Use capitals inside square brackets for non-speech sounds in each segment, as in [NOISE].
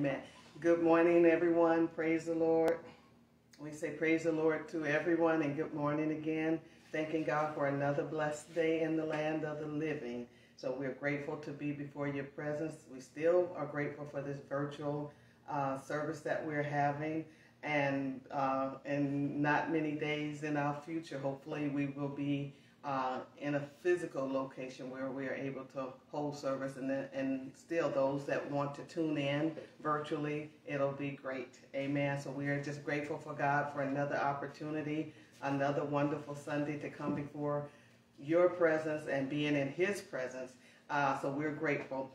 Amen. Good morning, everyone. Praise the Lord. We say praise the Lord to everyone and good morning again. Thanking God for another blessed day in the land of the living. So we're grateful to be before your presence. We still are grateful for this virtual uh, service that we're having. And uh, in not many days in our future, hopefully we will be uh, in a physical location where we are able to hold service and, then, and still those that want to tune in virtually, it'll be great. Amen. So we are just grateful for God for another opportunity, another wonderful Sunday to come before your presence and being in his presence. Uh, so we're grateful.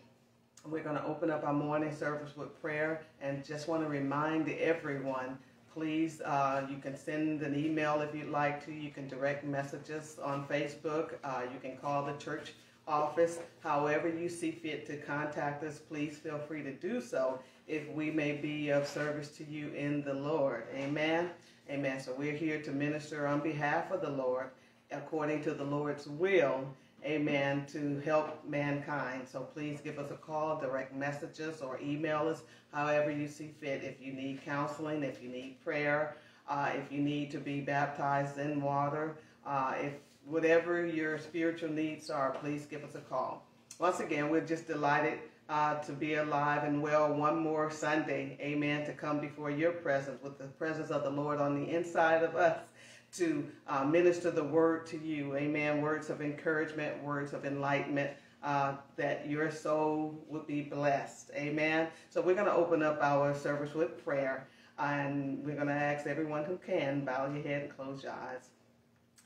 We're going to open up our morning service with prayer and just want to remind everyone please, uh, you can send an email if you'd like to. You can direct messages on Facebook. Uh, you can call the church office. However you see fit to contact us, please feel free to do so if we may be of service to you in the Lord. Amen. Amen. So we're here to minister on behalf of the Lord according to the Lord's will amen, to help mankind. So please give us a call, direct messages, or email us however you see fit. If you need counseling, if you need prayer, uh, if you need to be baptized in water, uh, if whatever your spiritual needs are, please give us a call. Once again, we're just delighted uh, to be alive and well one more Sunday, amen, to come before your presence with the presence of the Lord on the inside of us to uh, minister the word to you. Amen. Words of encouragement, words of enlightenment. Uh, that your soul would be blessed. Amen. So we're going to open up our service with prayer. And we're going to ask everyone who can bow your head and close your eyes.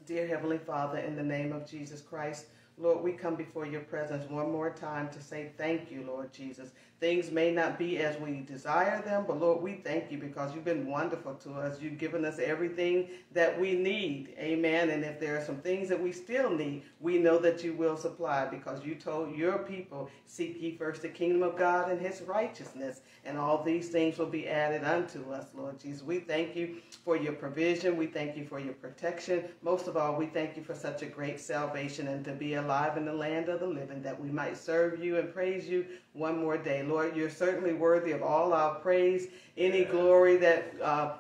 Dear Heavenly Father, in the name of Jesus Christ, Lord, we come before your presence one more time to say thank you, Lord Jesus. Things may not be as we desire them, but Lord, we thank you because you've been wonderful to us. You've given us everything that we need. Amen. And if there are some things that we still need, we know that you will supply because you told your people, seek ye first the kingdom of God and his righteousness, and all these things will be added unto us, Lord Jesus. We thank you for your provision. We thank you for your protection. Most of all, we thank you for such a great salvation and to be alive alive in the land of the living, that we might serve you and praise you one more day. Lord, you're certainly worthy of all our praise, any glory that uh,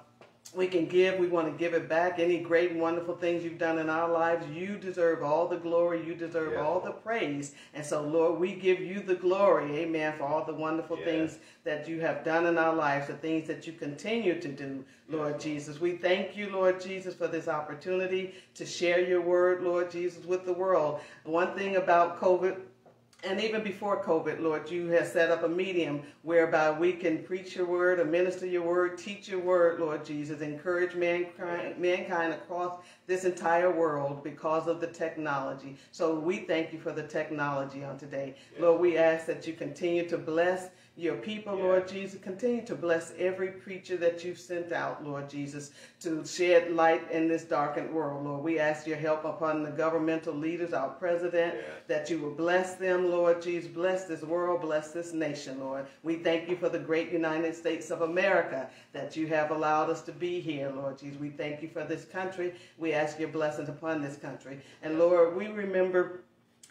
we can give, we want to give it back. Any great and wonderful things you've done in our lives, you deserve all the glory, you deserve yeah. all the praise. And so, Lord, we give you the glory, amen, for all the wonderful yeah. things that you have done in our lives, the things that you continue to do, Lord. Jesus. We thank you, Lord Jesus, for this opportunity to share your word, Lord Jesus, with the world. One thing about COVID and even before COVID, Lord, you have set up a medium whereby we can preach your word, administer your word, teach your word, Lord Jesus, encourage mankind, mankind across this entire world because of the technology. So we thank you for the technology on today. Yeah. Lord, we ask that you continue to bless your people, yeah. Lord Jesus. Continue to bless every preacher that you've sent out, Lord Jesus, to shed light in this darkened world, Lord. We ask your help upon the governmental leaders, our president, yeah. that you will bless them, Lord Jesus. Bless this world, bless this nation, Lord. We thank you for the great United States of America that you have allowed us to be here, Lord Jesus. We thank you for this country. We ask your blessings upon this country. And Lord, we remember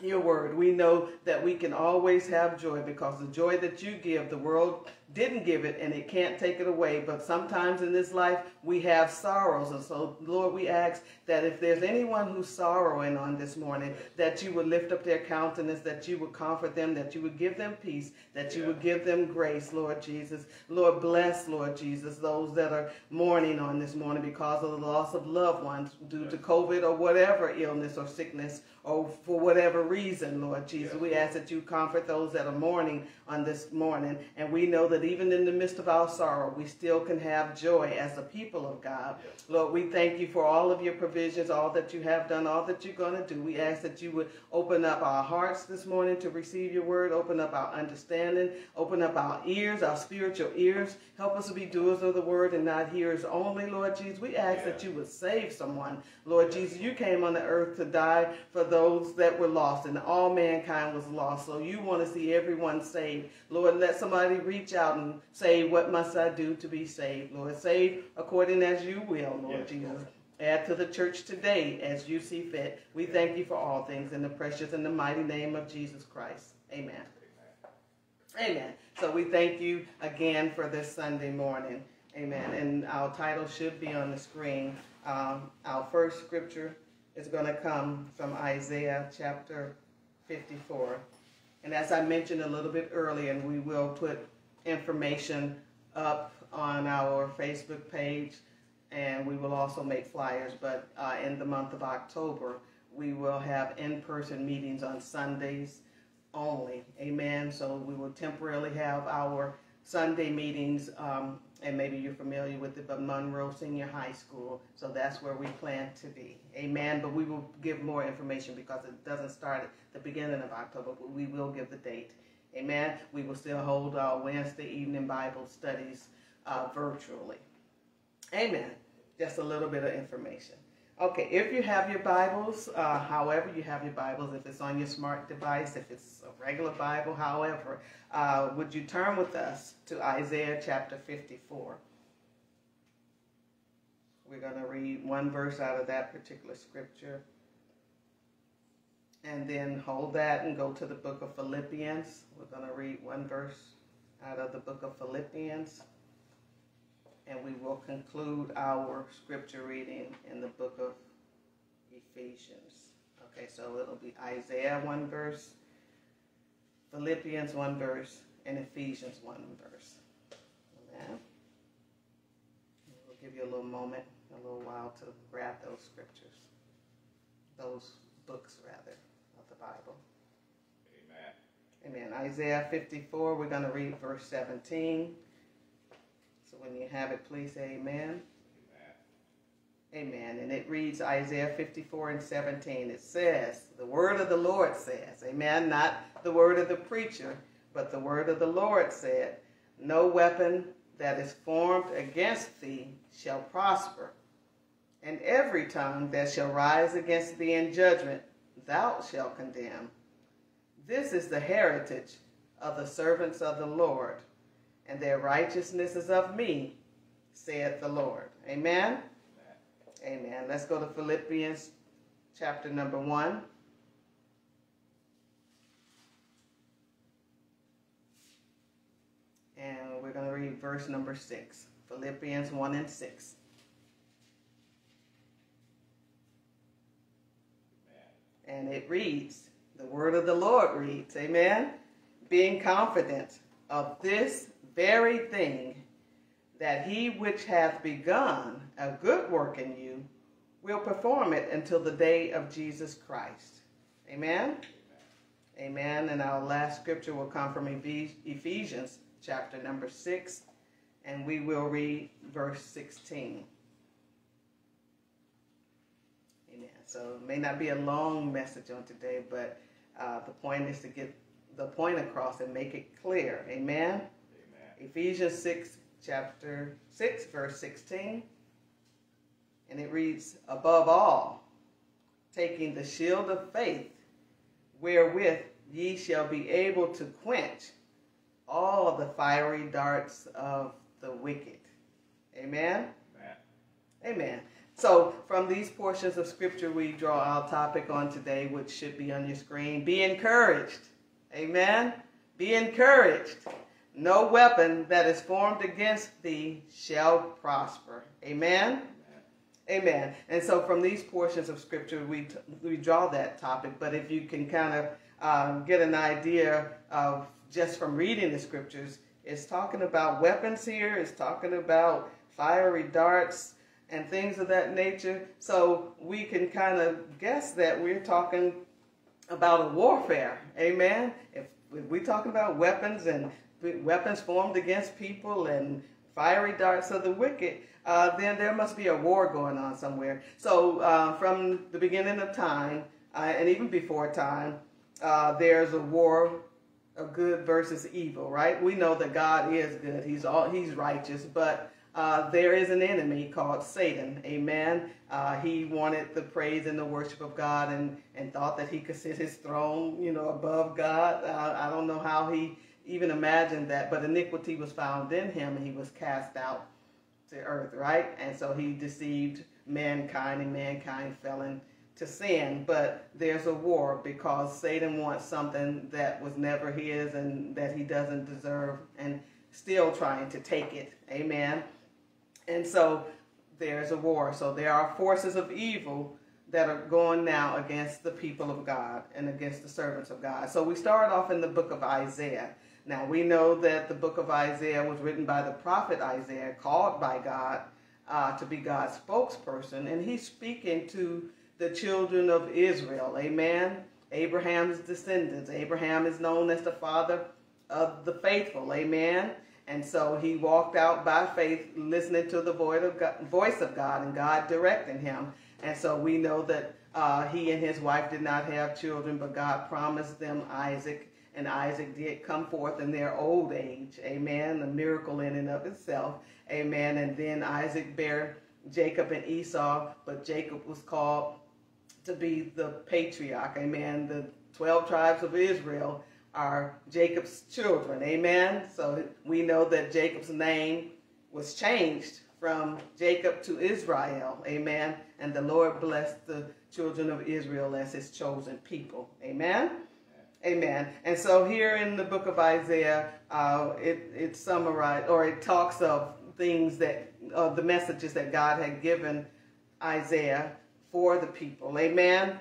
your word. We know that we can always have joy because the joy that you give, the world didn't give it and it can't take it away. But sometimes in this life we have sorrows. And so, Lord, we ask that if there's anyone who's sorrowing on this morning, that you would lift up their countenance, that you would comfort them, that you would give them peace, that you yeah. would give them grace, Lord Jesus. Lord, bless, Lord Jesus, those that are mourning on this morning because of the loss of loved ones due to COVID or whatever illness or sickness or for whatever reason, Lord Jesus. Yeah. We ask that you comfort those that are mourning on this morning. And we know that even in the midst of our sorrow, we still can have joy as the people of God. Yes. Lord, we thank you for all of your provisions, all that you have done, all that you're going to do. We ask that you would open up our hearts this morning to receive your word, open up our understanding, open up our ears, our spiritual ears. Help us to be doers of the word and not hearers only, Lord Jesus. We ask that you would save someone. Lord Jesus, you came on the earth to die for those that were lost, and all mankind was lost. So you want to see everyone saved saved. Lord, let somebody reach out and say, What must I do to be saved? Lord, save according as you will, Lord yes, Jesus. Lord. Add to the church today as you see fit. We thank you for all things in the precious and the mighty name of Jesus Christ. Amen. Amen. So we thank you again for this Sunday morning. Amen. And our title should be on the screen. Um, our first scripture is going to come from Isaiah chapter 54. And as I mentioned a little bit earlier, and we will put information up on our Facebook page, and we will also make flyers. But uh, in the month of October, we will have in-person meetings on Sundays only. Amen. So we will temporarily have our Sunday meetings, um, and maybe you're familiar with it, but Monroe Senior High School. So that's where we plan to be. Amen. But we will give more information because it doesn't start at the beginning of October, but we will give the date. Amen. We will still hold our Wednesday evening Bible studies uh, virtually. Amen. Just a little bit of information. Okay, if you have your Bibles, uh, however you have your Bibles, if it's on your smart device, if it's a regular Bible, however, uh, would you turn with us to Isaiah chapter 54? We're going to read one verse out of that particular scripture. And then hold that and go to the book of Philippians. We're going to read one verse out of the book of Philippians and we will conclude our scripture reading in the book of Ephesians. Okay, so it'll be Isaiah 1 verse, Philippians 1 verse, and Ephesians 1 verse. Amen. We'll give you a little moment, a little while to grab those scriptures, those books rather, of the Bible. Amen. Amen. Isaiah 54, we're going to read verse 17 when you have it, please say amen. Amen. Amen. And it reads Isaiah 54 and 17. It says, The word of the Lord says, Amen. Not the word of the preacher, but the word of the Lord said, No weapon that is formed against thee shall prosper, and every tongue that shall rise against thee in judgment thou shalt condemn. This is the heritage of the servants of the Lord and their righteousness is of me, saith the Lord. Amen? Amen. Amen. Let's go to Philippians chapter number 1. And we're going to read verse number 6. Philippians 1 and 6. Amen. And it reads, the word of the Lord reads, Amen. Being confident of this very thing that he which hath begun a good work in you will perform it until the day of Jesus Christ. Amen? Amen. And our last scripture will come from Ephesians chapter number 6, and we will read verse 16. Amen. So it may not be a long message on today, but uh, the point is to get the point across and make it clear. Amen. Ephesians 6, chapter 6, verse 16. And it reads, Above all, taking the shield of faith, wherewith ye shall be able to quench all the fiery darts of the wicked. Amen? Amen. Amen. So, from these portions of scripture, we draw our topic on today, which should be on your screen. Be encouraged. Amen. Be encouraged. No weapon that is formed against thee shall prosper. Amen? Amen. Amen. And so from these portions of scripture, we, we draw that topic. But if you can kind of um, get an idea of just from reading the scriptures, it's talking about weapons here, it's talking about fiery darts and things of that nature. So we can kind of guess that we're talking about a warfare. Amen. If, if we're talking about weapons and weapons formed against people and fiery darts of the wicked, uh, then there must be a war going on somewhere. So uh, from the beginning of time, uh, and even before time, uh, there's a war of good versus evil, right? We know that God is good; He's all He's righteous, but uh, there is an enemy called Satan. Amen. Uh, he wanted the praise and the worship of God, and and thought that he could sit his throne, you know, above God. I don't know how he even imagine that, but iniquity was found in him and he was cast out to earth, right? And so he deceived mankind and mankind fell into sin, but there's a war because Satan wants something that was never his and that he doesn't deserve and still trying to take it. Amen. And so there's a war. So there are forces of evil that are going now against the people of God and against the servants of God. So we start off in the book of Isaiah. Now we know that the book of Isaiah was written by the prophet Isaiah, called by God uh, to be God's spokesperson, and he's speaking to the children of Israel. Amen. Abraham's descendants. Abraham is known as the father of the faithful. Amen. And so he walked out by faith, listening to the voice of God and God directing him. And so we know that uh, he and his wife did not have children, but God promised them Isaac. And Isaac did come forth in their old age. Amen. A miracle in and of itself. Amen. And then Isaac bare Jacob and Esau, but Jacob was called to be the patriarch. Amen. The 12 tribes of Israel are Jacob's children. Amen. So we know that Jacob's name was changed from Jacob to Israel. Amen. And the Lord blessed the children of Israel as his chosen people. Amen. Amen. And so here in the book of Isaiah, uh, it, it summarized or it talks of things that, the messages that God had given Isaiah for the people. Amen.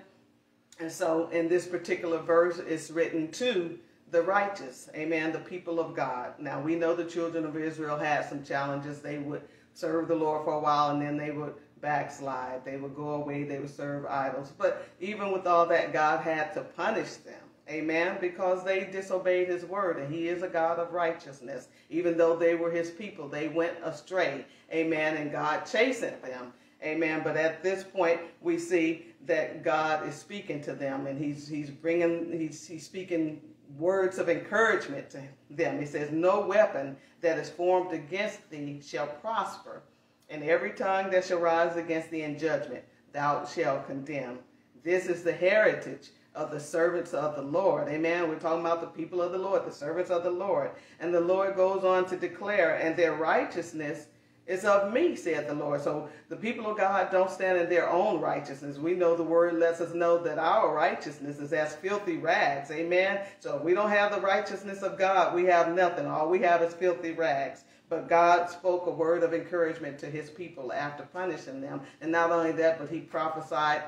And so in this particular verse, it's written to the righteous. Amen. The people of God. Now we know the children of Israel had some challenges. They would serve the Lord for a while and then they would backslide. They would go away. They would serve idols. But even with all that, God had to punish them. Amen. Because they disobeyed his word and he is a God of righteousness. Even though they were his people, they went astray. Amen. And God chastened them. Amen. But at this point, we see that God is speaking to them and he's, he's bringing, he's, he's speaking words of encouragement to them. He says, No weapon that is formed against thee shall prosper, and every tongue that shall rise against thee in judgment thou shalt condemn. This is the heritage of the servants of the Lord. Amen. We're talking about the people of the Lord, the servants of the Lord. And the Lord goes on to declare, and their righteousness is of me, said the Lord. So the people of God don't stand in their own righteousness. We know the word lets us know that our righteousness is as filthy rags. Amen. So if we don't have the righteousness of God, we have nothing. All we have is filthy rags. But God spoke a word of encouragement to his people after punishing them. And not only that, but he prophesied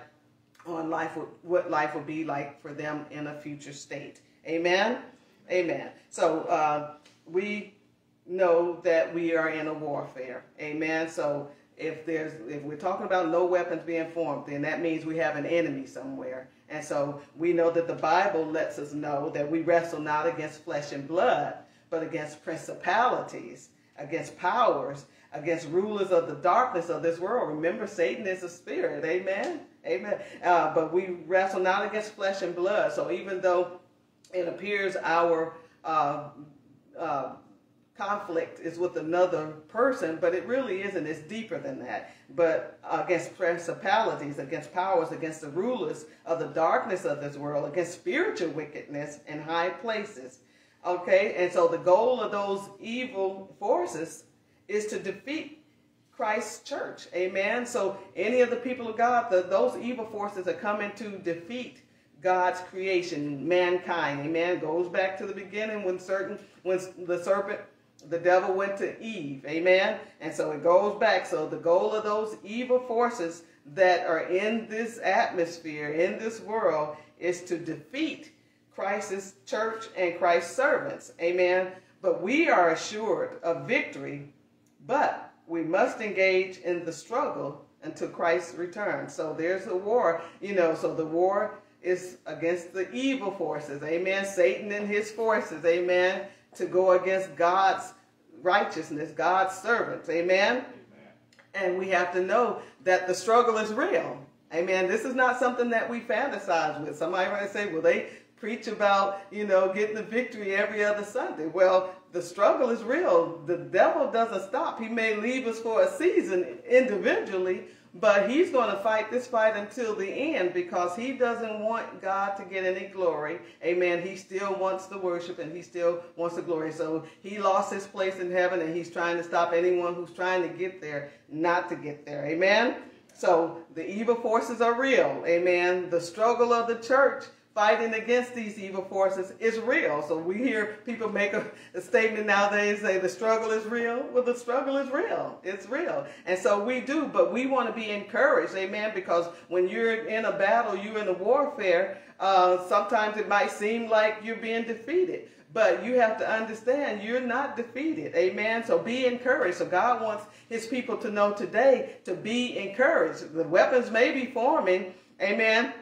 on life, what life will be like for them in a future state. Amen. Amen. So uh, we know that we are in a warfare. Amen. So if there's if we're talking about no weapons being formed, then that means we have an enemy somewhere. And so we know that the Bible lets us know that we wrestle not against flesh and blood, but against principalities, against powers, against rulers of the darkness of this world. Remember, Satan is a spirit. Amen. Amen. Uh, but we wrestle not against flesh and blood. So even though it appears our uh, uh, conflict is with another person, but it really isn't. It's deeper than that. But against principalities, against powers, against the rulers of the darkness of this world, against spiritual wickedness in high places. Okay, and so the goal of those evil forces is to defeat Christ's church. Amen. So any of the people of God, the, those evil forces are coming to defeat God's creation, mankind. Amen. Goes back to the beginning when certain when the serpent the devil went to Eve. Amen. And so it goes back. So the goal of those evil forces that are in this atmosphere, in this world, is to defeat Christ's church and Christ's servants. Amen. But we are assured of victory, but we must engage in the struggle until Christ returns. So there's a war, you know, so the war is against the evil forces. Amen. Satan and his forces. Amen to go against God's righteousness, God's servants. Amen? Amen? And we have to know that the struggle is real. Amen. This is not something that we fantasize with. Somebody might say, well, they preach about, you know, getting the victory every other Sunday. Well, the struggle is real. The devil doesn't stop. He may leave us for a season individually, but he's going to fight this fight until the end because he doesn't want God to get any glory. Amen. He still wants the worship and he still wants the glory. So he lost his place in heaven and he's trying to stop anyone who's trying to get there not to get there. Amen. So the evil forces are real. Amen. The struggle of the church fighting against these evil forces is real. So we hear people make a, a, statement nowadays say the struggle is real. Well, the struggle is real. It's real. And so we do, but we want to be encouraged, amen, because when you're in a battle, you're in a warfare, uh, sometimes it might seem like you're being defeated. But you have to understand you're not defeated. Amen. So be encouraged. So God wants his people to know today to be encouraged. The weapons may be forming. Amen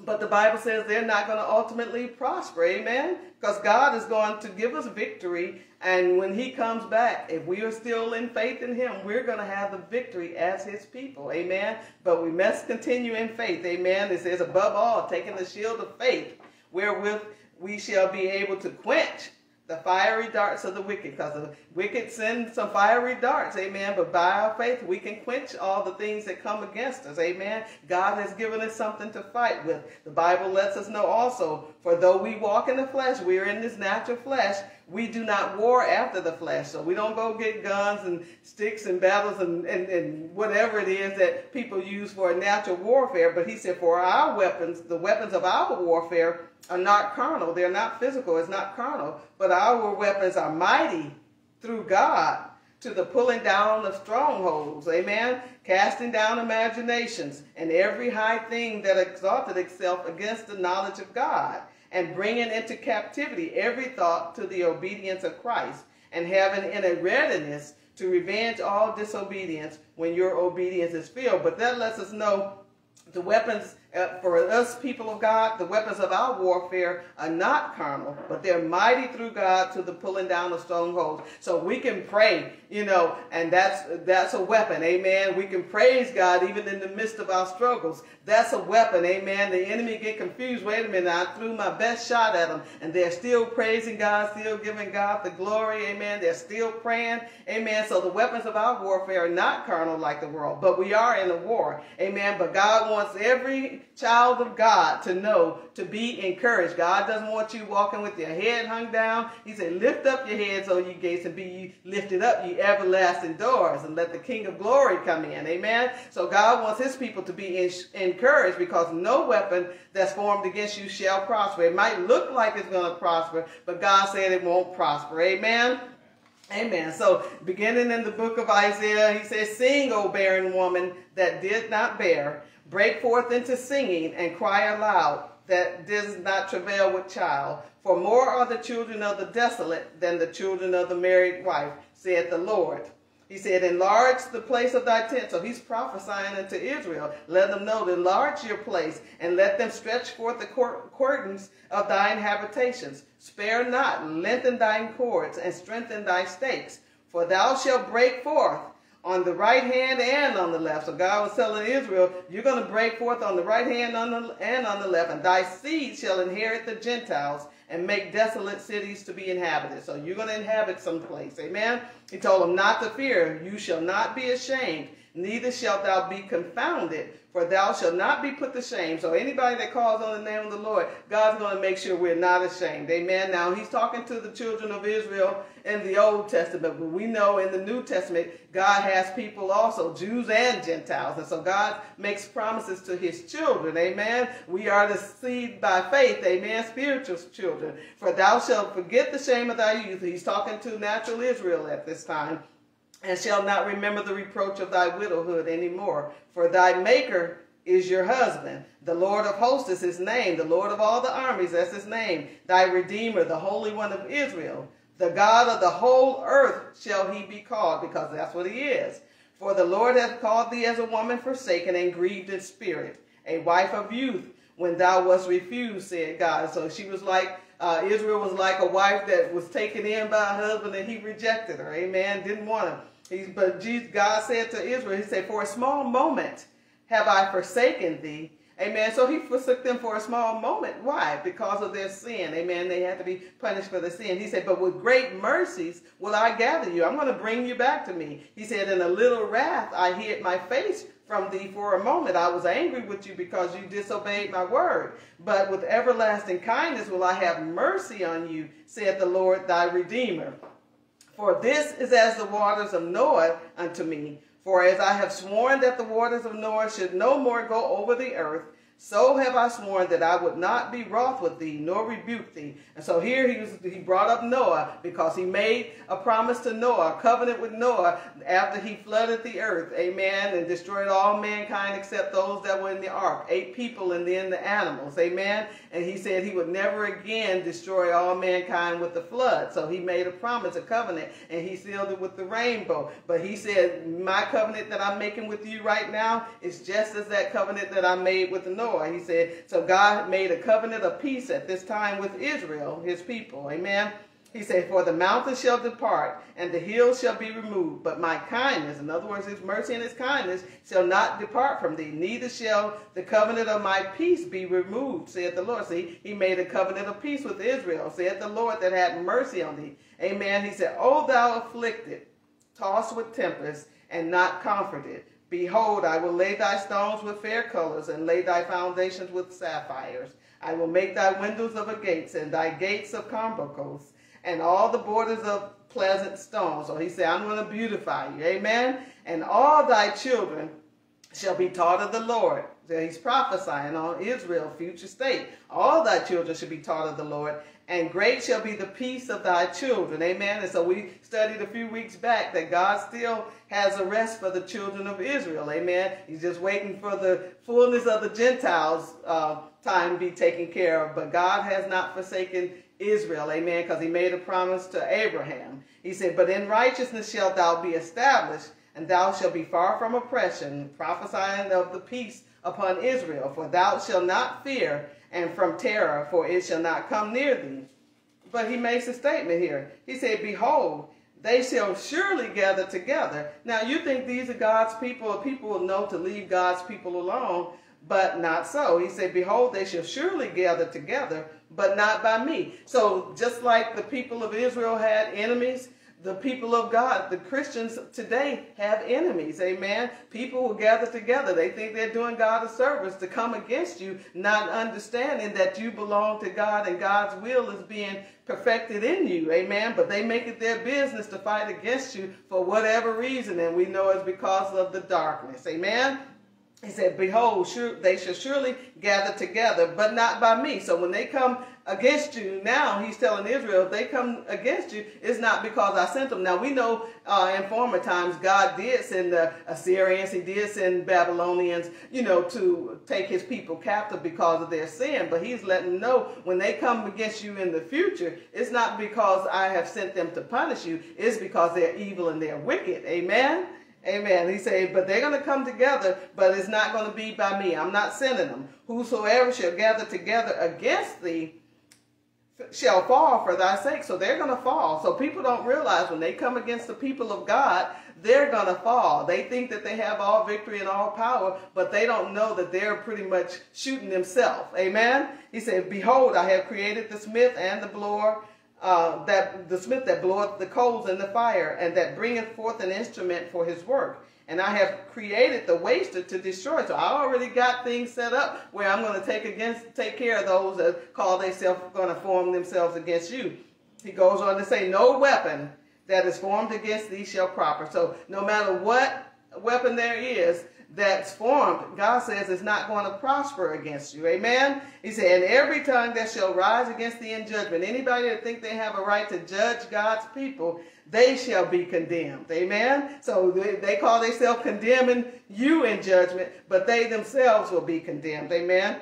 but the Bible says they're not going to ultimately prosper. Amen? Because God is going to give us victory. And when he comes back, if we are still in faith in him, we're going to have the victory as his people. Amen? But we must continue in faith. Amen? It says, above all, taking the shield of faith, wherewith we shall be able to quench the fiery darts of the wicked, because the wicked send some fiery darts, amen. But by our faith, we can quench all the things that come against us, amen. God has given us something to fight with. The Bible lets us know also, for though we walk in the flesh, we are in this natural flesh, we do not war after the flesh. So we don't go get guns and sticks and battles and, and, and whatever it is that people use for a natural warfare. But he said, for our weapons, the weapons of our warfare, are not carnal. They're not physical. It's not carnal. But our weapons are mighty through God to the pulling down of strongholds. Amen. Casting down imaginations and every high thing that exalted itself against the knowledge of God and bringing into captivity every thought to the obedience of Christ and having in a readiness to revenge all disobedience when your obedience is filled. But that lets us know the weapons Uh, for us people of God, the weapons of our warfare are not carnal, but they're mighty through God to the pulling down of strongholds. So we can pray, you know, and that's that's a weapon, amen. We can praise God even in the midst of our struggles. That's a weapon, amen. The enemy get confused. Wait a minute, I threw my best shot at them, and they're still praising God, still giving God the glory, amen. They're still praying, amen. So the weapons of our warfare are not carnal like the world, but we are in a war, amen. But God wants every child of God to know to be encouraged. God doesn't want you walking with your head hung down. He said, lift up your heads, O ye gates, and be lifted up, ye everlasting doors, and let the King of glory come in. Amen. So God wants his people to be encouraged because no weapon that's formed against you shall prosper. It might look like it's going to prosper, but God said it won't prosper. Amen. Amen. So, beginning in the book of Isaiah, he says, Sing, O barren woman that did not bear, Break forth into singing and cry aloud that does not travail with child. For more are the children of the desolate than the children of the married wife, saith the Lord. He said, enlarge the place of thy tent. So he's prophesying unto Israel. Let them know enlarge your place and let them stretch forth the curtains of thine habitations. Spare not, lengthen thine cords and strengthen thy stakes. For thou shalt break forth on the right hand and on the left. So God was telling Israel, you're going to break forth on the right hand and on the left, and thy seed shall inherit the Gentiles and make desolate cities to be inhabited. So you're going to inhabit some place. Amen. He told them not to fear. You shall not be ashamed, neither shalt thou be confounded, for thou shalt not be put to shame. So anybody that calls on the name of the Lord, God's going to make sure we're not ashamed. Amen. Now he's talking to the children of Israel in the Old Testament, but we know in the New Testament, God has people also, Jews and Gentiles. And so God makes promises to his children. Amen. We are the seed by faith. Amen. Spiritual children. For thou shalt forget the shame of thy youth. He's talking to natural Israel at this time and shall not remember the reproach of thy widowhood any more. For thy maker is your husband. The Lord of hosts is his name. The Lord of all the armies, that's his name. Thy Redeemer, the Holy One of Israel. The God of the whole earth shall he be called, because that's what he is. For the Lord hath called thee as a woman forsaken and grieved in spirit, a wife of youth, when thou wast refused, said God. So she was like, uh, Israel was like a wife that was taken in by a husband and he rejected her. Amen. Didn't want him. He, but Jesus, God said to Israel, He said, For a small moment have I forsaken thee. Amen. So he forsook them for a small moment. Why? Because of their sin. Amen. They had to be punished for their sin. He said, But with great mercies will I gather you. I'm going to bring you back to me. He said, In a little wrath I hid my face from thee for a moment. I was angry with you because you disobeyed my word. But with everlasting kindness will I have mercy on you, saith the Lord thy Redeemer. For this is as the waters of Noah unto me. For as I have sworn that the waters of Noah should no more go over the earth, so have I sworn that I would not be wroth with thee, nor rebuke thee. And so here he was, he brought up Noah because he made a promise to Noah, a covenant with Noah after he flooded the earth, amen, and destroyed all mankind except those that were in the ark, eight people and then the animals, amen. And he said he would never again destroy all mankind with the flood. So he made a promise, a covenant, and he sealed it with the rainbow. But he said, my covenant that I'm making with you right now is just as that covenant that I made with Noah. He said, so God made a covenant of peace at this time with Israel, his people. Amen. He said, For the mountains shall depart, and the hills shall be removed, but my kindness, in other words, his mercy and his kindness, shall not depart from thee, neither shall the covenant of my peace be removed, saith the Lord. See, he made a covenant of peace with Israel, saith the Lord that had mercy on thee. Amen. He said, O thou afflicted, tossed with tempest, and not comforted. Behold, I will lay thy stones with fair colors, and lay thy foundations with sapphires. I will make thy windows of agates, and thy gates of carbuncles, and all the borders of pleasant stones. So he said, I'm going to beautify you. Amen. And all thy children shall be taught of the Lord. So he's prophesying on Israel, future state. All thy children should be taught of the Lord, and great shall be the peace of thy children. Amen. And so we studied a few weeks back that God still has a rest for the children of Israel. Amen. He's just waiting for the fullness of the Gentiles' uh, time to be taken care of. But God has not forsaken Israel. Amen. Because he made a promise to Abraham. He said, But in righteousness shalt thou be established, and thou shalt be far from oppression, prophesying of the peace upon Israel. For thou shalt not fear and from terror, for it shall not come near thee. But he makes a statement here. He said, Behold, they shall surely gather together. Now you think these are God's people, or people will know to leave God's people alone, but not so. He said, Behold, they shall surely gather together, but not by me. So just like the people of Israel had enemies, the people of God, the Christians today have enemies. Amen. People will gather together. They think they're doing God a service to come against you, not understanding that you belong to God and God's will is being perfected in you. Amen. But they make it their business to fight against you for whatever reason. And we know it's because of the darkness. Amen. He said, Behold, sure, they shall surely gather together, but not by me. So when they come against you, now he's telling Israel, if they come against you, it's not because I sent them. Now we know uh, in former times God did send the Assyrians, he did send Babylonians, you know, to take his people captive because of their sin. But he's letting them know when they come against you in the future, it's not because I have sent them to punish you, it's because they're evil and they're wicked. Amen? Amen. He said, but they're going to come together, but it's not going to be by me. I'm not sending them. Whosoever shall gather together against thee shall fall for thy sake. So they're going to fall. So people don't realize when they come against the people of God, they're going to fall. They think that they have all victory and all power, but they don't know that they're pretty much shooting themselves. Amen. He said, behold, I have created the smith and the blower uh, that the smith that bloweth the coals in the fire, and that bringeth forth an instrument for his work. And I have created the waster to destroy. So I already got things set up where I'm going to take against, take care of those that call themselves going to form themselves against you. He goes on to say, no weapon that is formed against thee shall prosper. So no matter what weapon there is, that's formed, God says is not going to prosper against you. Amen? He said, and every tongue that shall rise against thee in judgment, anybody that think they have a right to judge God's people, they shall be condemned. Amen? So they, they call themselves condemning you in judgment, but they themselves will be condemned. Amen?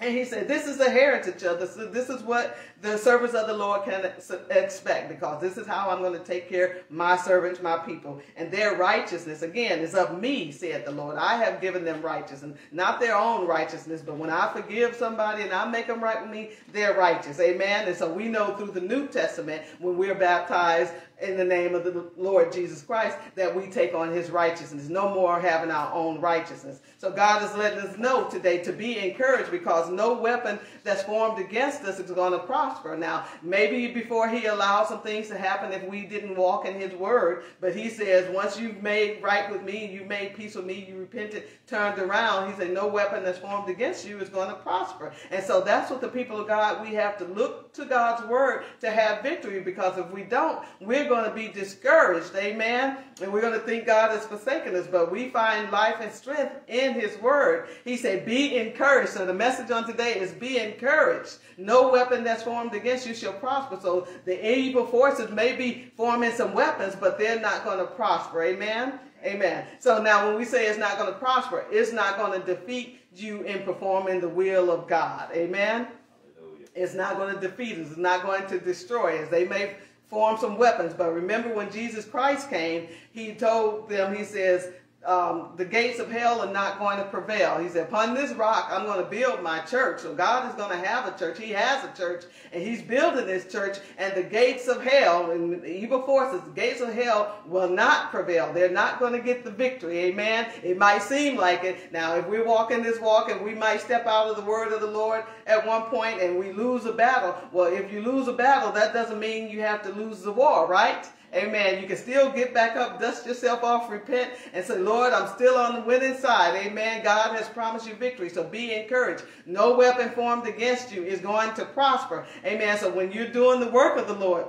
And he said, this is the heritage of this. This is what the servants of the Lord can expect because this is how I'm going to take care my servants, my people. And their righteousness, again, is of me, said the Lord. I have given them righteousness, not their own righteousness, but when I forgive somebody and I make them right with me, they're righteous. Amen. And so we know through the New Testament, when we're baptized in the name of the Lord Jesus Christ, that we take on his righteousness. No more having our own righteousness. So God is letting us know today to be encouraged because because no weapon that's formed against us is going to prosper. Now, maybe before he allows some things to happen if we didn't walk in his word, but he says, once you've made right with me, you made peace with me, you repented, turned around, he said, no weapon that's formed against you is going to prosper. And so that's what the people of God, we have to look to God's word to have victory because if we don't, we're going to be discouraged. Amen. And we're going to think God has forsaken us, but we find life and strength in his word. He said, be encouraged. So the message on today is be encouraged. No weapon that's formed against you shall prosper. So the evil forces may be forming some weapons, but they're not going to prosper. Amen. Amen. So now when we say it's not going to prosper, it's not going to defeat you in performing the will of God. Amen. Hallelujah. It's not going to defeat us. It's not going to destroy us. They may form some weapons, but remember when Jesus Christ came, he told them, he says, um, the gates of hell are not going to prevail. He said, upon this rock, I'm going to build my church. So God is going to have a church. He has a church, and he's building this church, and the gates of hell, and evil forces, the gates of hell will not prevail. They're not going to get the victory. Amen. It might seem like it. Now, if we're walking this walk, and we might step out of the word of the Lord at one point, and we lose a battle. Well, if you lose a battle, that doesn't mean you have to lose the war, right? Amen. You can still get back up, dust yourself off, repent, and say, Lord, I'm still on the winning side. Amen. God has promised you victory. So be encouraged. No weapon formed against you is going to prosper. Amen. So when you're doing the work of the Lord,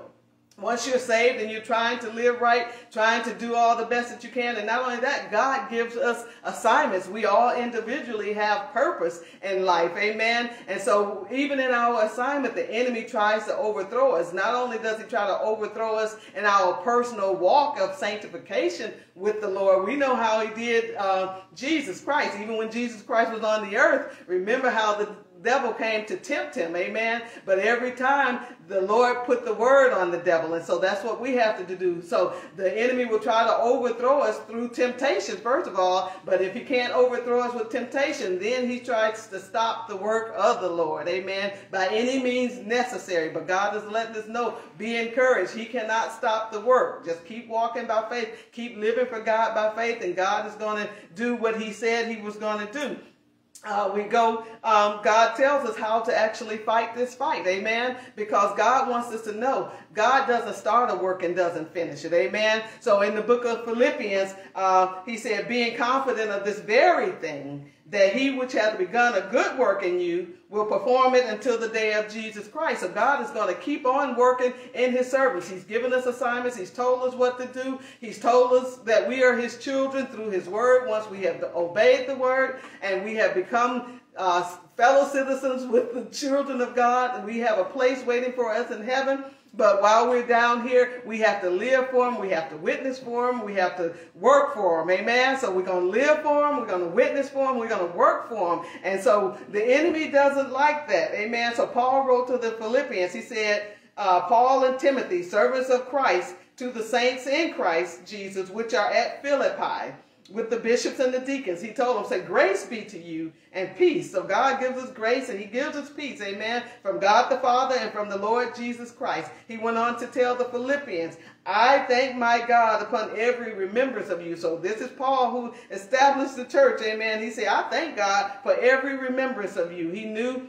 once you're saved and you're trying to live right, trying to do all the best that you can, and not only that, God gives us assignments. We all individually have purpose in life, amen? And so even in our assignment, the enemy tries to overthrow us. Not only does he try to overthrow us in our personal walk of sanctification with the Lord, we know how he did uh, Jesus Christ. Even when Jesus Christ was on the earth, remember how the devil came to tempt him, amen. But every time the Lord put the word on the devil, and so that's what we have to do. So the enemy will try to overthrow us through temptation, first of all. But if he can't overthrow us with temptation, then he tries to stop the work of the Lord, amen, by any means necessary. But God is letting us know, be encouraged. He cannot stop the work. Just keep walking by faith, keep living for God by faith, and God is going to do what he said he was going to do uh, we go, um, God tells us how to actually fight this fight. Amen. Because God wants us to know God doesn't start a work and doesn't finish it. Amen. So in the book of Philippians, uh, he said, being confident of this very thing, that he which hath begun a good work in you will perform it until the day of Jesus Christ. So God is going to keep on working in his service. He's given us assignments. He's told us what to do. He's told us that we are his children through his word once we have obeyed the word and we have become uh, fellow citizens with the children of God and we have a place waiting for us in heaven. But while we're down here, we have to live for him. We have to witness for him. We have to work for him. Amen. So we're going to live for him. We're going to witness for him. We're going to work for him. And so the enemy doesn't like that. Amen. So Paul wrote to the Philippians. He said, uh, Paul and Timothy, servants of Christ, to the saints in Christ Jesus, which are at Philippi with the bishops and the deacons. He told them, say, grace be to you and peace. So God gives us grace and he gives us peace. Amen. From God the Father and from the Lord Jesus Christ. He went on to tell the Philippians, I thank my God upon every remembrance of you. So this is Paul who established the church. Amen. He said, I thank God for every remembrance of you. He knew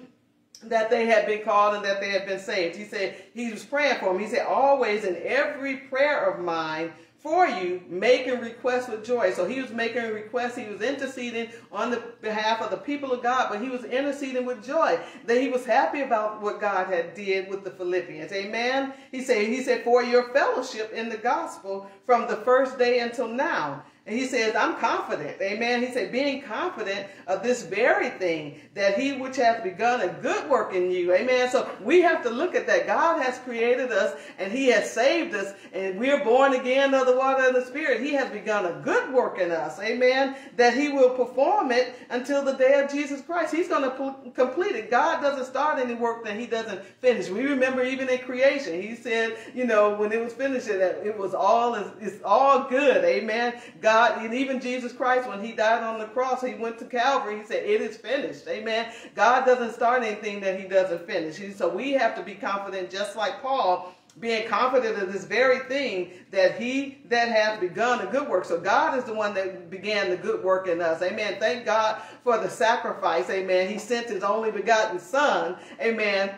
that they had been called and that they had been saved. He said he was praying for them. He said, always in every prayer of mine for you, making requests with joy. So he was making requests. He was interceding on the behalf of the people of God, but he was interceding with joy. That he was happy about what God had did with the Philippians. Amen. He said, he said, for your fellowship in the gospel from the first day until now. And he says, I'm confident. Amen. He said, being confident of this very thing, that he which hath begun a good work in you. Amen. So we have to look at that. God has created us and he has saved us and we're born again of the water and the spirit. He has begun a good work in us. Amen. That he will perform it until the day of Jesus Christ. He's going to complete it. God doesn't start any work that he doesn't finish. We remember even in creation, he said, you know, when it was finished, that it was all, it's all good. Amen. God God, and even Jesus Christ, when he died on the cross, he went to Calvary. He said, it is finished. Amen. God doesn't start anything that he doesn't finish. So we have to be confident, just like Paul, being confident of this very thing that he that hath begun a good work. So God is the one that began the good work in us. Amen. Thank God for the sacrifice. Amen. He sent his only begotten son. Amen.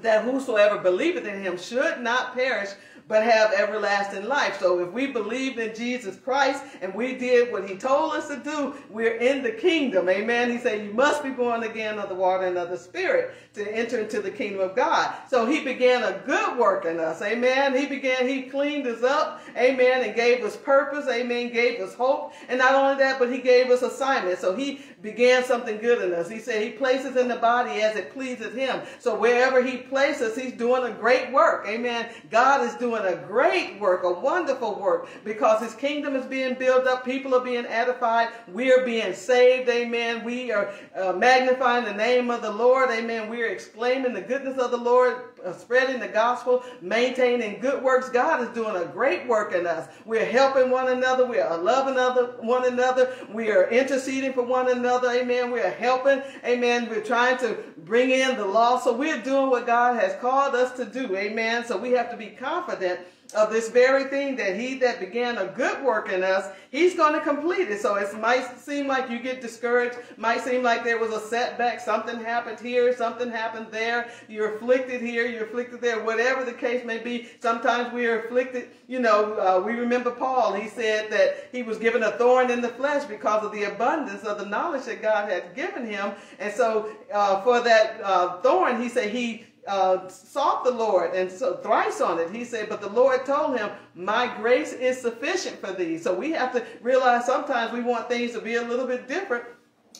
That whosoever believeth in him should not perish, but have everlasting life. So if we believed in Jesus Christ and we did what he told us to do, we're in the kingdom. Amen. He said, you must be born again of the water and of the spirit to enter into the kingdom of God. So he began a good work in us. Amen. He began, he cleaned us up. Amen. And gave us purpose. Amen. Gave us hope. And not only that, but he gave us assignment. So he began something good in us. He said he places in the body as it pleases him. So wherever he places, he's doing a great work. Amen. God is doing a great work, a wonderful work, because his kingdom is being built up. People are being edified. We are being saved. Amen. We are uh, magnifying the name of the Lord. Amen. We are exclaiming the goodness of the Lord Uh, spreading the gospel, maintaining good works. God is doing a great work in us. We're helping one another. We are loving other, one another. We are interceding for one another. Amen. We are helping. Amen. We're trying to bring in the law. So we're doing what God has called us to do. Amen. So we have to be confident of this very thing that he that began a good work in us, he's going to complete it. So it might seem like you get discouraged, might seem like there was a setback, something happened here, something happened there, you're afflicted here, you're afflicted there, whatever the case may be. Sometimes we are afflicted, you know, uh, we remember Paul, he said that he was given a thorn in the flesh because of the abundance of the knowledge that God had given him. And so uh, for that uh, thorn, he said he uh, sought the Lord and so thrice on it. He said, but the Lord told him, my grace is sufficient for thee. So we have to realize sometimes we want things to be a little bit different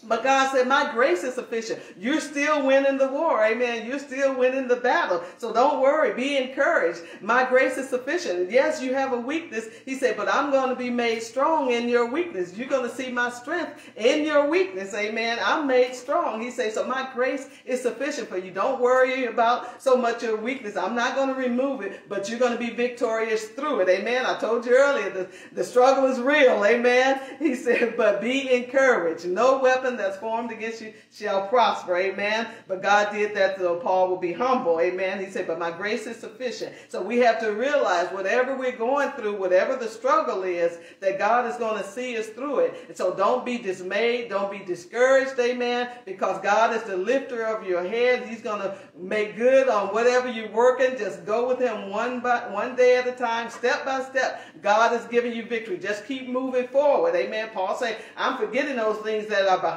but God said, My grace is sufficient. You're still winning the war. Amen. You're still winning the battle. So don't worry. Be encouraged. My grace is sufficient. Yes, you have a weakness. He said, But I'm going to be made strong in your weakness. You're going to see my strength in your weakness. Amen. I'm made strong. He said, So my grace is sufficient for you. Don't worry about so much your weakness. I'm not going to remove it, but you're going to be victorious through it. Amen. I told you earlier, the, the struggle is real. Amen. He said, But be encouraged. No weapon that's formed against you shall prosper. Amen. But God did that so Paul will be humble. Amen. He said, but my grace is sufficient. So we have to realize whatever we're going through, whatever the struggle is, that God is going to see us through it. And so don't be dismayed. Don't be discouraged. Amen. Because God is the lifter of your head. He's going to make good on whatever you're working. Just go with him one by one day at a time, step by step. God is giving you victory. Just keep moving forward. Amen. Paul say, I'm forgetting those things that are behind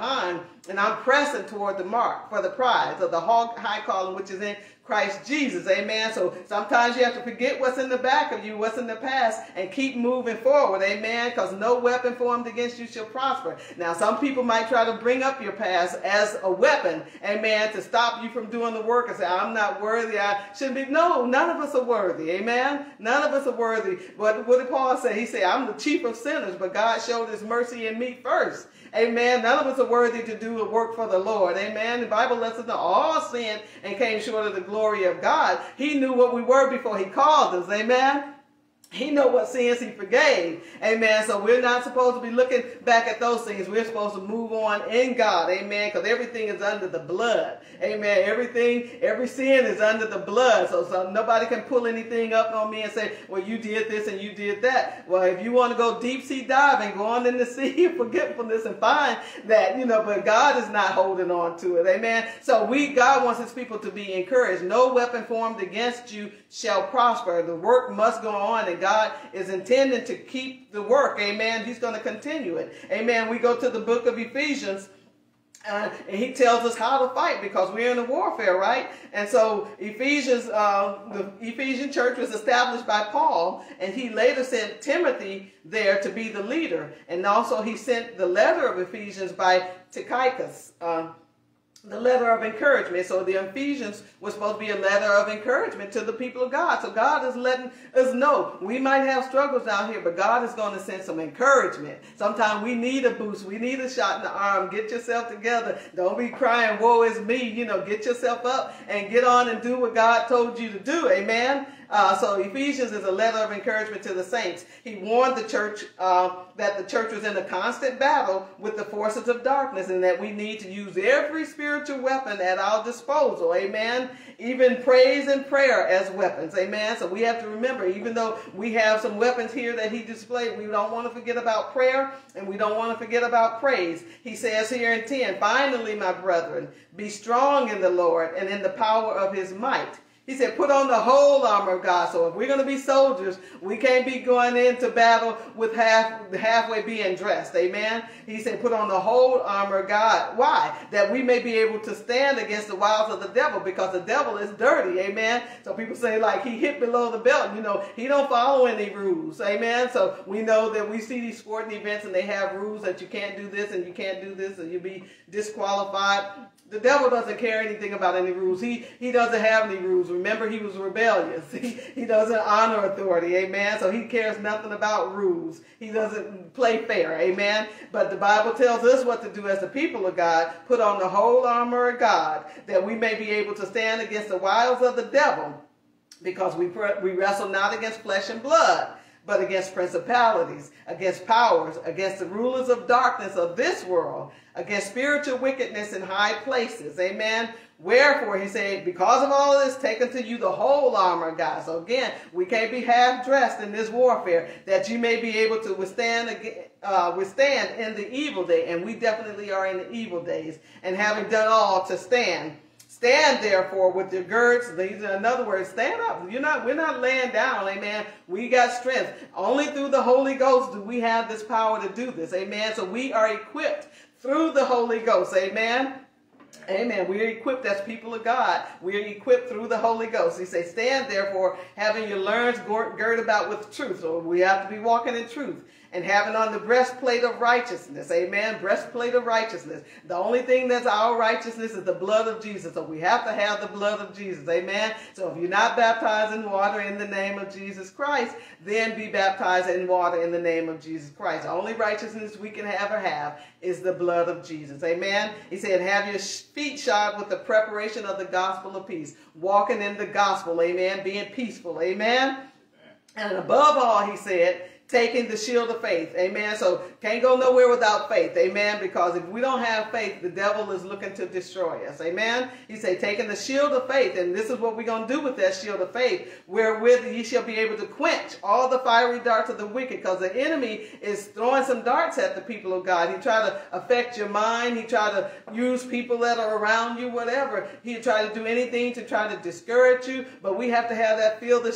and I'm pressing toward the mark for the prize of the high calling which is in Christ Jesus. Amen. So sometimes you have to forget what's in the back of you, what's in the past, and keep moving forward. Amen. Because no weapon formed against you shall prosper. Now, some people might try to bring up your past as a weapon. Amen. To stop you from doing the work and say, I'm not worthy. I shouldn't be. No, none of us are worthy. Amen. None of us are worthy. But what did Paul say? He said, I'm the chief of sinners, but God showed his mercy in me first. Amen. None of us are worthy to do a work for the Lord. Amen. The Bible lets us know all sin and came short of the glory of God. He knew what we were before he called us. Amen. He know what sins he forgave. Amen. So we're not supposed to be looking back at those things. We're supposed to move on in God. Amen. Because everything is under the blood. Amen. Everything, every sin is under the blood. So, so nobody can pull anything up on me and say, well, you did this and you did that. Well, if you want to go deep sea diving, go on in the [LAUGHS] sea of forgetfulness and find that, you know, but God is not holding on to it. Amen. So we, God wants his people to be encouraged. No weapon formed against you shall prosper. The work must go on and God is intending to keep the work. Amen. He's going to continue it. Amen. We go to the book of Ephesians. Uh, and he tells us how to fight because we're in a warfare, right? And so Ephesians, uh, the Ephesian church was established by Paul, and he later sent Timothy there to be the leader. And also he sent the letter of Ephesians by Tychicus. Uh, the letter of encouragement. So the Ephesians was supposed to be a letter of encouragement to the people of God. So God is letting us know we might have struggles out here, but God is going to send some encouragement. Sometimes we need a boost. We need a shot in the arm. Get yourself together. Don't be crying, woe is me. You know, get yourself up and get on and do what God told you to do. Amen. Uh, so Ephesians is a letter of encouragement to the saints. He warned the church uh, that the church was in a constant battle with the forces of darkness and that we need to use every spiritual weapon at our disposal. Amen. Even praise and prayer as weapons. Amen. So we have to remember, even though we have some weapons here that he displayed, we don't want to forget about prayer and we don't want to forget about praise. He says here in 10, finally, my brethren, be strong in the Lord and in the power of his might. He said, put on the whole armor of God. So if we're going to be soldiers, we can't be going into battle with half halfway being dressed. Amen. He said, put on the whole armor of God. Why? That we may be able to stand against the wiles of the devil because the devil is dirty. Amen. So people say like he hit below the belt. You know, he don't follow any rules. Amen. So we know that we see these sporting events and they have rules that you can't do this and you can't do this and you'll be disqualified. The devil doesn't care anything about any rules. He he doesn't have any rules. Remember, he was rebellious. [LAUGHS] He, he doesn't honor authority. Amen. So he cares nothing about rules. He doesn't play fair. Amen. But the Bible tells us what to do as the people of God. Put on the whole armor of God that we may be able to stand against the wiles of the devil because we, we wrestle not against flesh and blood but against principalities, against powers, against the rulers of darkness of this world, against spiritual wickedness in high places. Amen. Wherefore, he said, because of all this, take unto you the whole armor of God. So again, we can't be half dressed in this warfare, that you may be able to withstand uh, withstand in the evil day. And we definitely are in the evil days. And having done all to stand, Stand therefore with your girds. These are in other words, stand up. You're not, we're not laying down, amen. We got strength. Only through the Holy Ghost do we have this power to do this. Amen. So we are equipped through the Holy Ghost. Amen. Amen. We are equipped as people of God. We are equipped through the Holy Ghost. He says, stand therefore, having your loins girt about with truth. So we have to be walking in truth and having on the breastplate of righteousness. Amen. Breastplate of righteousness. The only thing that's our righteousness is the blood of Jesus. So we have to have the blood of Jesus. Amen. So if you're not baptized in water in the name of Jesus Christ, then be baptized in water in the name of Jesus Christ. The only righteousness we can ever have is the blood of Jesus. Amen. He said, have your feet shod with the preparation of the gospel of peace. Walking in the gospel. Amen. Being peaceful. Amen. And above all, he said, taking the shield of faith. Amen. So can't go nowhere without faith. Amen. Because if we don't have faith, the devil is looking to destroy us. Amen. He said, taking the shield of faith. And this is what we're going to do with that shield of faith, wherewith ye shall be able to quench all the fiery darts of the wicked. Because the enemy is throwing some darts at the people of God. He try to affect your mind. He try to use people that are around you, whatever. He try to do anything to try to discourage you. But we have to have that feel the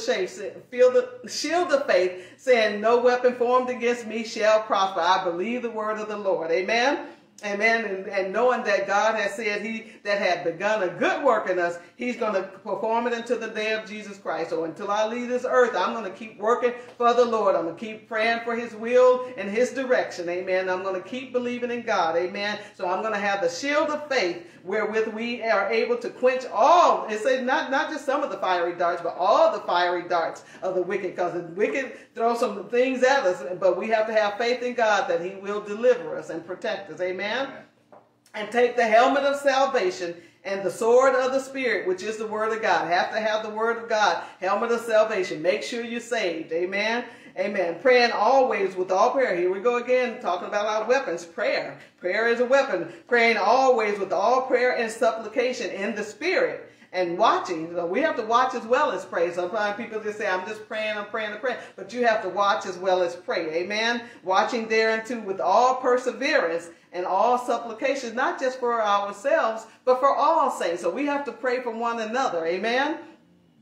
shield of faith saying, no weapon formed against me shall prosper. I believe the word of the Lord. Amen. Amen. And, and, knowing that God has said he that had begun a good work in us, he's going to perform it until the day of Jesus Christ. So until I leave this earth, I'm going to keep working for the Lord. I'm going to keep praying for his will and his direction. Amen. I'm going to keep believing in God. Amen. So I'm going to have the shield of faith wherewith we are able to quench all, say not, not just some of the fiery darts, but all the fiery darts of the wicked, because the wicked throw some things at us, but we have to have faith in God that he will deliver us and protect us. Amen. And take the helmet of salvation and the sword of the Spirit, which is the Word of God. Have to have the Word of God, helmet of salvation. Make sure you're saved. Amen. Amen. Praying always with all prayer. Here we go again, talking about our weapons. Prayer. Prayer is a weapon. Praying always with all prayer and supplication in the Spirit and watching. So we have to watch as well as pray. Sometimes people just say, I'm just praying, I'm praying, I'm praying. But you have to watch as well as pray. Amen. Watching thereunto with all perseverance and all supplications, not just for ourselves, but for all saints. So we have to pray for one another. Amen.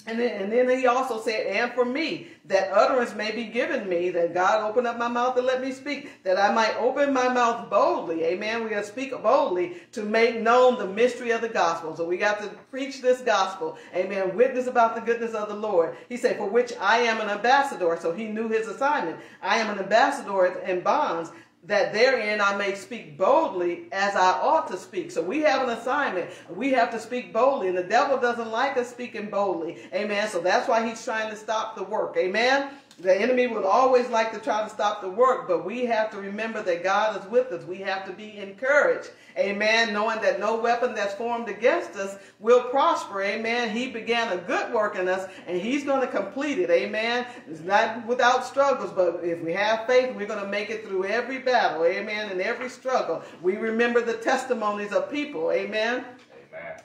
And then, and then he also said, and for me, that utterance may be given me, that God open up my mouth and let me speak, that I might open my mouth boldly. Amen. We to speak boldly to make known the mystery of the gospel. So we got to preach this gospel. Amen. Witness about the goodness of the Lord. He said, for which I am an ambassador. So he knew his assignment. I am an ambassador in bonds that therein I may speak boldly as I ought to speak. So we have an assignment. We have to speak boldly. And the devil doesn't like us speaking boldly. Amen. So that's why he's trying to stop the work. Amen. The enemy will always like to try to stop the work, but we have to remember that God is with us. We have to be encouraged. Amen. Knowing that no weapon that's formed against us will prosper. Amen. He began a good work in us and he's going to complete it. Amen. It's not without struggles, but if we have faith, we're going to make it through every battle. Amen. And every struggle. We remember the testimonies of people. Amen.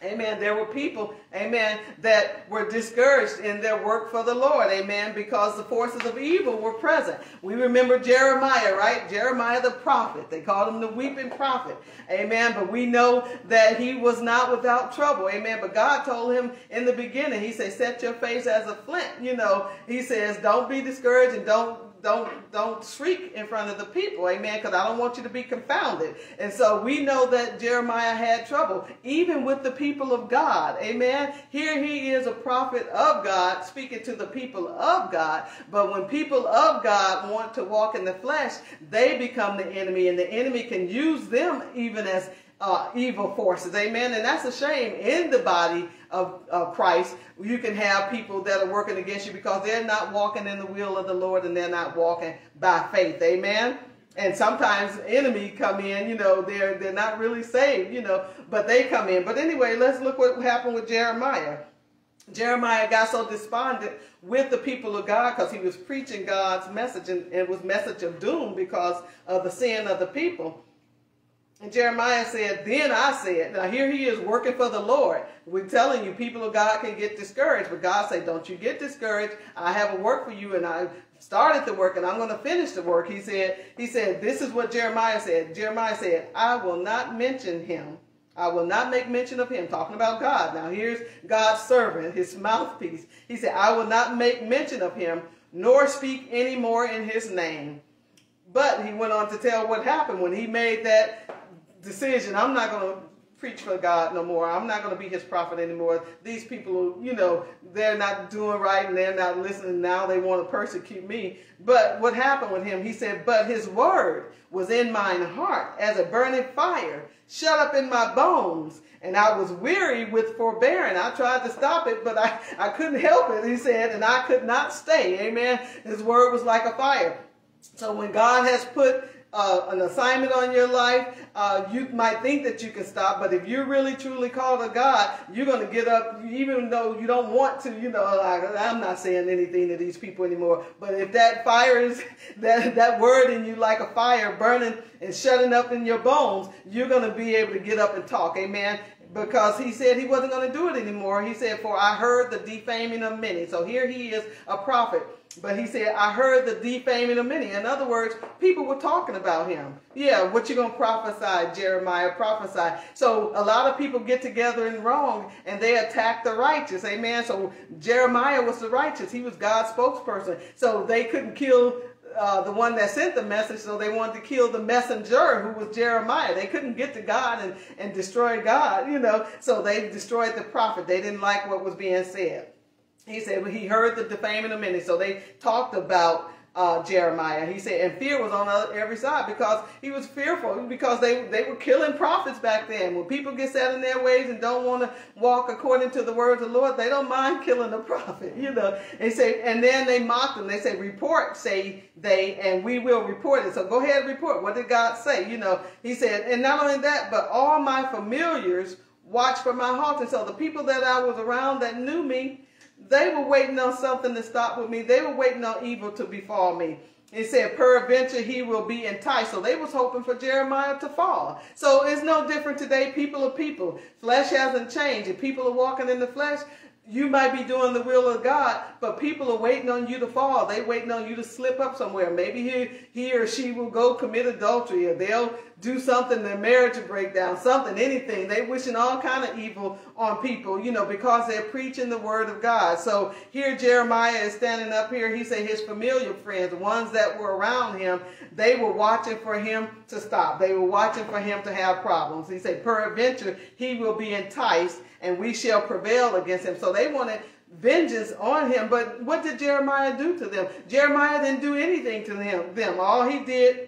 Amen. There were people, amen, that were discouraged in their work for the Lord, amen, because the forces of evil were present. We remember Jeremiah, right? Jeremiah the prophet. They called him the weeping prophet, amen. But we know that he was not without trouble, amen. But God told him in the beginning, he said, set your face as a flint, you know. He says, don't be discouraged and don't don't don't shriek in front of the people, amen, because I don't want you to be confounded. And so we know that Jeremiah had trouble, even with the people of God, amen. Here he is a prophet of God speaking to the people of God, but when people of God want to walk in the flesh, they become the enemy, and the enemy can use them even as uh, evil forces. Amen. And that's a shame in the body of, of Christ. You can have people that are working against you because they're not walking in the will of the Lord and they're not walking by faith. Amen. And sometimes enemy come in, you know, they're they're not really saved, you know, but they come in. But anyway, let's look what happened with Jeremiah. Jeremiah got so despondent with the people of God because he was preaching God's message and it was message of doom because of the sin of the people. And Jeremiah said, Then I said, now here he is working for the Lord. We're telling you, people of God can get discouraged, but God said, Don't you get discouraged. I have a work for you, and I started the work, and I'm going to finish the work. He said, He said, This is what Jeremiah said. Jeremiah said, I will not mention him. I will not make mention of him, talking about God. Now here's God's servant, his mouthpiece. He said, I will not make mention of him, nor speak any more in his name. But he went on to tell what happened when he made that decision. I'm not going to preach for God no more. I'm not going to be his prophet anymore. These people, you know, they're not doing right and they're not listening. Now they want to persecute me. But what happened with him? He said, But his word was in mine heart as a burning fire, shut up in my bones. And I was weary with forbearing. I tried to stop it, but I, I couldn't help it, he said, and I could not stay. Amen. His word was like a fire. So when God has put uh, an assignment on your life, uh, you might think that you can stop, but if you're really truly called to God, you're going to get up, even though you don't want to, you know, like, I'm not saying anything to these people anymore, but if that fire is, [LAUGHS] that, that word in you like a fire burning and shutting up in your bones, you're going to be able to get up and talk. Amen because he said he wasn't going to do it anymore. He said, For I heard the defaming of many. So here he is, a prophet. But he said, I heard the defaming of many. In other words, people were talking about him. Yeah, what you to prophesy, Jeremiah, prophesy. So a lot of people get together in wrong and they attack the righteous. Amen. So Jeremiah was the righteous. He was God's spokesperson. So they couldn't kill uh, the one that sent the message, so they wanted to kill the messenger who was Jeremiah. They couldn't get to God and, and destroy God, you know, so they destroyed the prophet. They didn't like what was being said he said well, he heard the defaming of many. So they talked about uh, Jeremiah. He said, and fear was on every side because he was fearful because they, they were killing prophets back then. When people get set in their ways and don't want to walk according to the words of the Lord, they don't mind killing a [LAUGHS] prophet, you know. They say, and then they mocked them. They say, report, say they, and we will report it. So go ahead and report. What did God say? You know, he said, and not only that, but all my familiars watch for my halt. And so the people that I was around that knew me, they were waiting on something to stop with me. They were waiting on evil to befall me. He said, peradventure he will be enticed. So they was hoping for Jeremiah to fall. So it's no different today. People are people. Flesh hasn't changed. If people are walking in the flesh, you might be doing the will of God, but people are waiting on you to fall. They waiting on you to slip up somewhere. Maybe he, he or she will go commit adultery, or they'll do something, their marriage will break down, something, anything. They wishing all kind of evil on people, you know, because they're preaching the word of God. So here Jeremiah is standing up here. He said his familiar friends, the ones that were around him, they were watching for him to stop. They were watching for him to have problems. He said, peradventure, he will be enticed and we shall prevail against him. So they wanted vengeance on him. But what did Jeremiah do to them? Jeremiah didn't do anything to them. them. All he did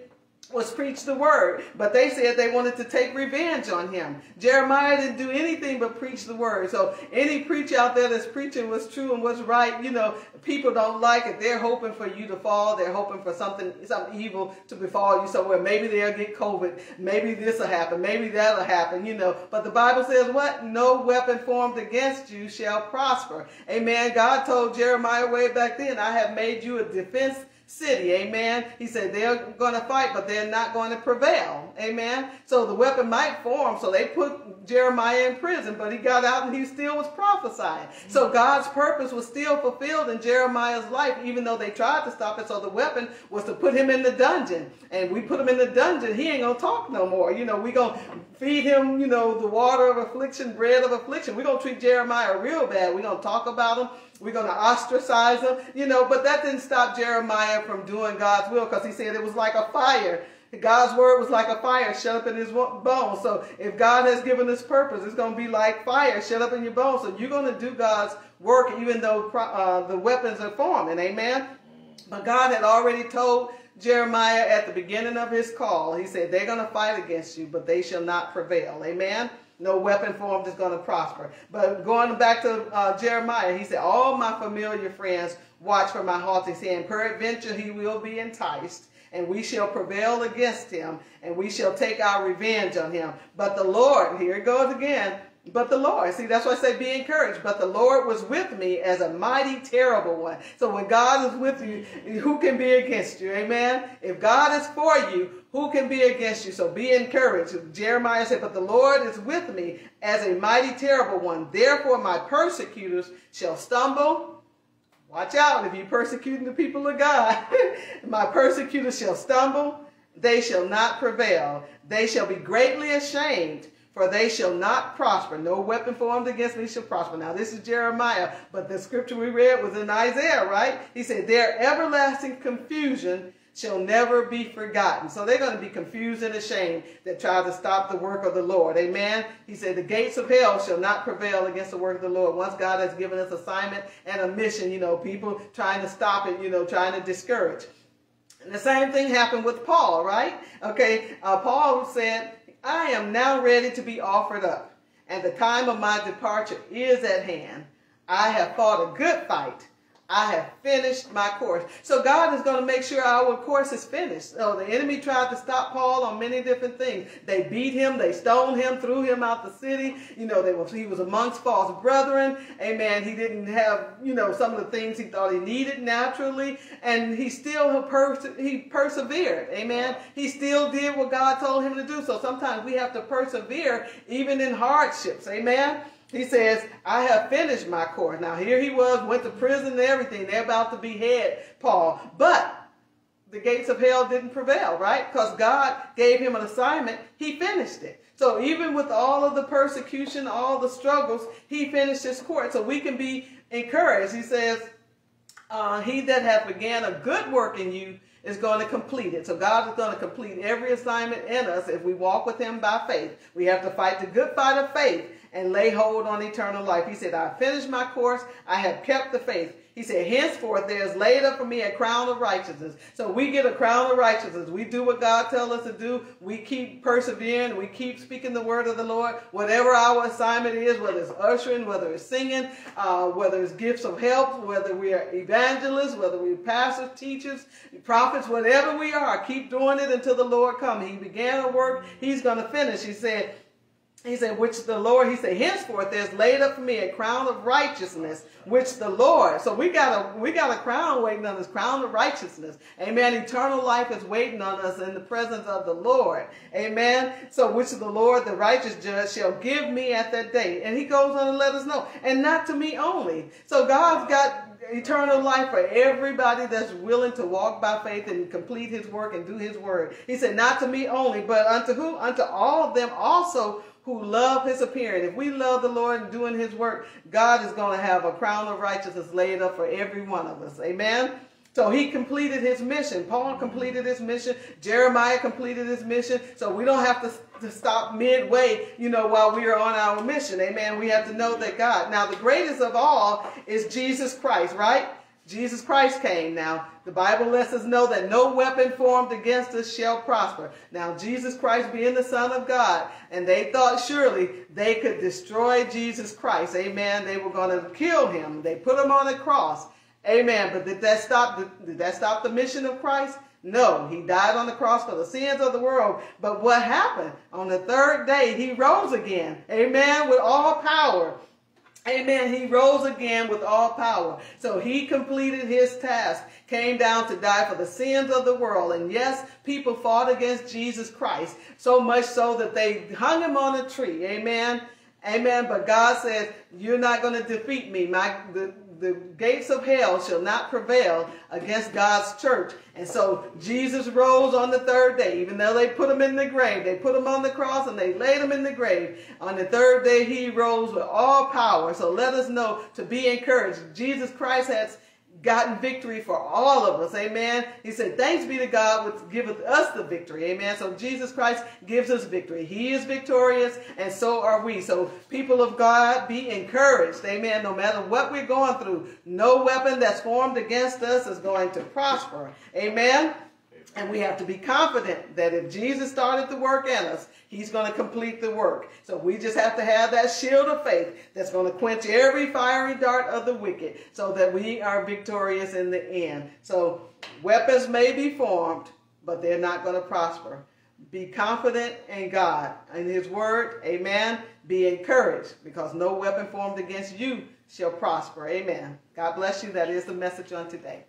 was preach the word, but they said they wanted to take revenge on him. Jeremiah didn't do anything but preach the word. So any preacher out there that's preaching what's true and what's right, you know, people don't like it. They're hoping for you to fall. They're hoping for something, something evil to befall you somewhere. Maybe they'll get COVID. Maybe this will happen. Maybe that'll happen, you know. But the Bible says what? No weapon formed against you shall prosper. Amen. God told Jeremiah way back then, I have made you a defense city. Amen. He said they're going to fight, but they're not going to prevail. Amen. So the weapon might form. So they put Jeremiah in prison, but he got out and he still was prophesying. So God's purpose was still fulfilled in Jeremiah's life, even though they tried to stop it. So the weapon was to put him in the dungeon. And we put him in the dungeon. He ain't going to talk no more. You know, we going to feed him, you know, the water of affliction, bread of affliction. We're going to treat Jeremiah real bad. We're going to talk about him. We're going to ostracize them, you know, but that didn't stop Jeremiah from doing God's will because he said it was like a fire. God's word was like a fire shut up in his bones. So if God has given us purpose, it's going to be like fire shut up in your bones. So you're going to do God's work even though uh, the weapons are forming. Amen. But God had already told Jeremiah at the beginning of his call, he said, they're going to fight against you, but they shall not prevail. Amen no weapon formed is going to prosper. But going back to uh, Jeremiah, he said, All my familiar friends watch for my haughty saying, Peradventure he will be enticed, and we shall prevail against him, and we shall take our revenge on him. But the Lord, here it goes again, but the Lord, see, that's why I say be encouraged. But the Lord was with me as a mighty, terrible one. So when God is with you, who can be against you? Amen. If God is for you, who can be against you? So be encouraged. Jeremiah said, But the Lord is with me as a mighty, terrible one. Therefore, my persecutors shall stumble. Watch out if you're persecuting the people of God. [LAUGHS] my persecutors shall stumble. They shall not prevail. They shall be greatly ashamed for they shall not prosper. No weapon formed against me shall prosper. Now, this is Jeremiah, but the scripture we read was in Isaiah, right? He said, Their everlasting confusion shall never be forgotten. So they're going to be confused and ashamed that try to stop the work of the Lord. Amen. He said, The gates of hell shall not prevail against the work of the Lord. Once God has given us assignment and a mission, you know, people trying to stop it, you know, trying to discourage. And the same thing happened with Paul, right? Okay, uh, Paul said, I am now ready to be offered up, and the time of my departure is at hand. I have fought a good fight. I have finished my course. So God is going to make sure our course is finished. So the enemy tried to stop Paul on many different things. They beat him, they stoned him, threw him out the city. You know, they was, he was amongst false brethren. Amen. He didn't have, you know, some of the things he thought he needed naturally. And he still perse he persevered. Amen. He still did what God told him to do. So sometimes we have to persevere even in hardships. Amen. He says, I have finished my course. Now, here he was, went to prison and everything. They're about to behead Paul. But the gates of hell didn't prevail, right? Because God gave him an assignment. He finished it. So even with all of the persecution, all the struggles, he finished his course. So we can be encouraged. He says, uh, he that hath began a good work in you is going to complete it. So God is going to complete every assignment in us if we walk with him by faith. We have to fight the good fight of faith and lay hold on eternal life. He said, I finished my course. I have kept the faith. He said, henceforth there is laid up for me a crown of righteousness. So we get a crown of righteousness. We do what God tells us to do. We keep persevering. We keep speaking the word of the Lord. Whatever our assignment is, whether it's ushering, whether it's singing, uh, whether it's gifts of help, whether we are evangelists, whether we're pastors, teachers, prophets, whatever we are, keep doing it until the Lord comes. He began a work. He's going to finish. He said, he said, which the Lord, he said, henceforth there's laid up for me a crown of righteousness, which the Lord. So we got a we got a crown waiting on us, crown of righteousness. Amen. Eternal life is waiting on us in the presence of the Lord. Amen. So which the Lord, the righteous judge, shall give me at that day. And he goes on to let us know. And not to me only. So God's got eternal life for everybody that's willing to walk by faith and complete his work and do his word. He said, not to me only, but unto who? Unto all of them also who love his appearing. If we love the Lord and doing his work, God is going to have a crown of righteousness laid up for every one of us. Amen. So he completed his mission. Paul completed his mission. Jeremiah completed his mission. So we don't have to, to stop midway, you know, while we are on our mission. Amen. We have to know that God. Now, the greatest of all is Jesus Christ, right? Jesus Christ came. Now, the Bible lets us know that no weapon formed against us shall prosper. Now, Jesus Christ being the Son of God, and they thought surely they could destroy Jesus Christ. Amen. They were going to kill him. They put him on the cross. Amen. But did that stop the, did that stop the mission of Christ? No, he died on the cross for the sins of the world. But what happened? On the third day, he rose again. Amen. With all power. Amen. He rose again with all power. So he completed his task, came down to die for the sins of the world. And yes, people fought against Jesus Christ, so much so that they hung him on a tree. Amen. Amen. But God says, You're not going to defeat me. My the, the gates of hell shall not prevail against God's church. And so Jesus rose on the third day, even though they put him in the grave. They put him on the cross and they laid him in the grave. On the third day, he rose with all power. So let us know to be encouraged. Jesus Christ has gotten victory for all of us. Amen. He said, thanks be to God which giveth us the victory. Amen. So Jesus Christ gives us victory. He is victorious and so are we. So people of God, be encouraged. Amen. No matter what we're going through, no weapon that's formed against us is going to prosper. Amen. And we have to be confident that if Jesus started the work in us, he's going to complete the work. So we just have to have that shield of faith that's going to quench every fiery dart of the wicked so that we are victorious in the end. So weapons may be formed, but they're not going to prosper. Be confident in God and his word. Amen. Be encouraged because no weapon formed against you shall prosper. Amen. God bless you. That is the message on today.